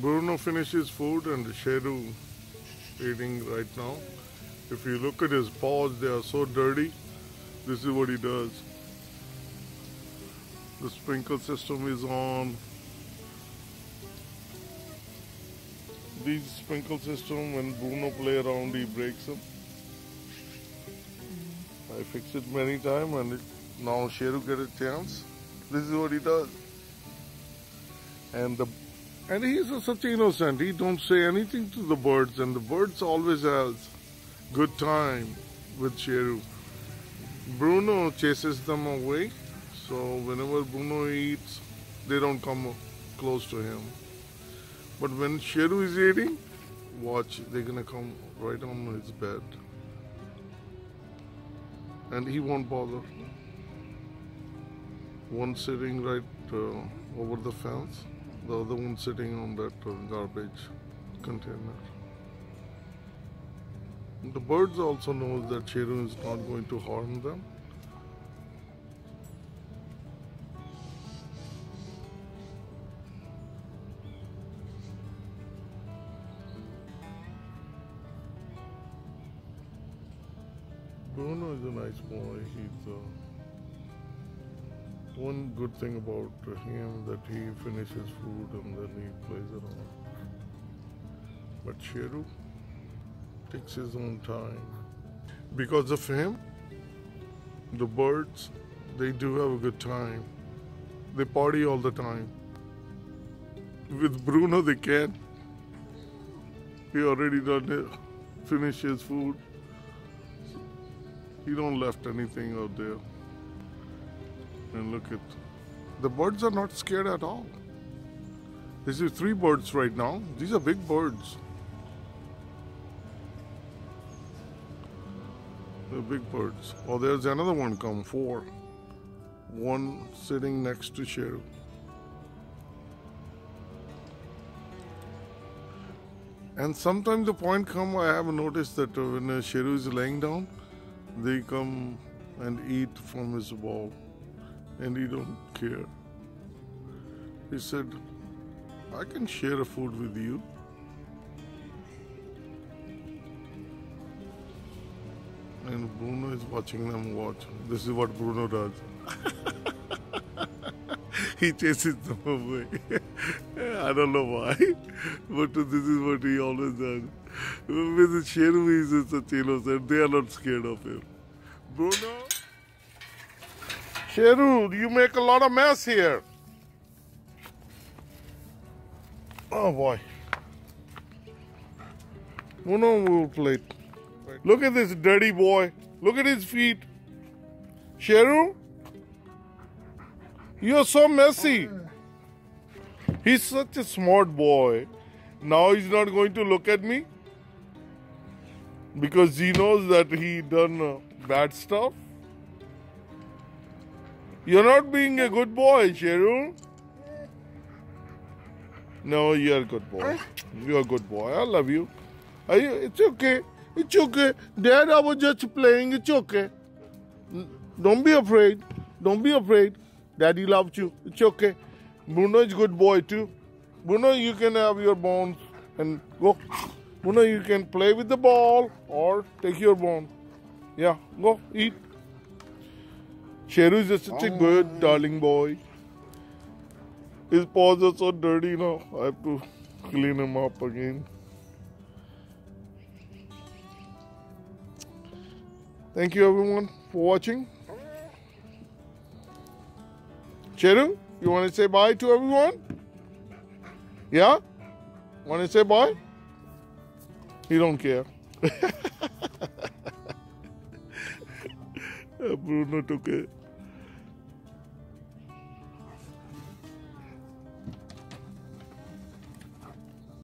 Bruno finishes food and Sheru eating right now. If you look at his paws, they are so dirty. This is what he does. The sprinkle system is on. These sprinkle system, when Bruno play around, he breaks them. Mm-hmm. I fix it many times and it, now Sheru get a chance. This is what he does. And the and he's a, such innocent. He don't say anything to the birds, and the birds always has good time with Sheru. Bruno chases them away, so whenever Bruno eats, they don't come close to him. But when Sheru is eating, watch, they're gonna come right on his bed. And he won't bother. One sitting right uh, over the fence, the other one sitting on that uh, garbage container. The birds also know that Sheru is not going to harm them. Bruno is a nice boy. He's uh, one good thing about him that he finishes food and then he plays around. But Sheru takes his own time. Because of him, the birds, they do have a good time. They party all the time. With Bruno, they can't. He already done it, finished his food. He don't left anything out there. And look at, the birds are not scared at all. This is three birds right now. These are big birds. The big birds. Oh, there's another one come, four. One sitting next to Sheru. And sometimes the point come, I have noticed that when Sheru is laying down, they come and eat from his bowl, and he don't care. He said, I can share a food with you. And Bruno is watching them watch. This is what Bruno does. he chases them away. I don't know why, but this is what he always does. With the Sheru, he's such innocent. They are not scared of him. Bruno? Sheru, you make a lot of mess here. Oh boy. Bruno will play. Look at this dirty boy. Look at his feet. Sheru? You're so messy. He's such a smart boy. Now he's not going to look at me because he knows that he done uh, bad stuff. You're not being a good boy, Sheru. No, you're a good boy. You're a good boy. I love you. You? It's okay. It's okay. Dad, I was just playing. It's okay. Don't be afraid. Don't be afraid. Daddy loves you. It's okay. Bruno is good boy too. Bruno, you can have your bones and go. Bruno, you can play with the ball or take your bone. Yeah, go eat. Sheru is just such a good, darling boy. His paws are so dirty now. I have to clean him up again. Thank you everyone for watching. Sheru, you want to say bye to everyone? Yeah? Want to say bye? You don't care. Bruno टुके